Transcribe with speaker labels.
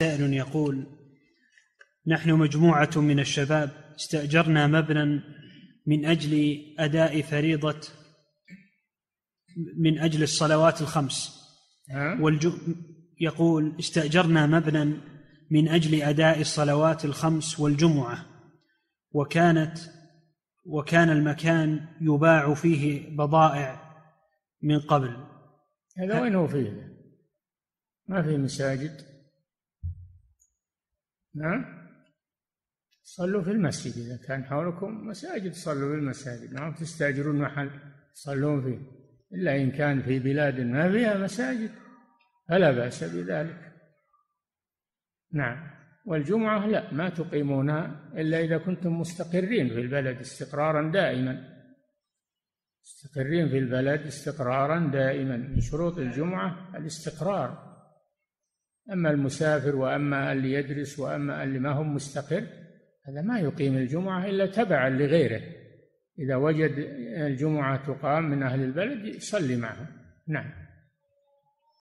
Speaker 1: سائل يقول نحن مجموعة من الشباب استأجرنا مبنى من أجل أداء فريضة من أجل الصلوات الخمس. والج... يقول استأجرنا مبنى من أجل أداء الصلوات الخمس والجمعة وكانت وكان المكان يباع فيه بضائع من قبل.
Speaker 2: هذا وين هو فيه؟ ما في مساجد؟ نعم صلوا في المسجد إذا كان حولكم مساجد صلوا في المساجد. ما تستأجرون محل تصلون فيه. إلا إن كان في بلاد ما فيها مساجد فلا بأس بذلك. نعم. والجمعة لا ما تقيمونها إلا إذا كنتم مستقرين في البلد استقرارا دائما. مستقرين في البلد استقرارا دائما من شروط الجمعة الاستقرار. أما المسافر وأما اللي يدرس وأما اللي ما هو مستقر هذا ما يقيم الجمعة إلا تبعا لغيره. إذا وجد الجمعة تقام من أهل البلد يصلي معهم. نعم.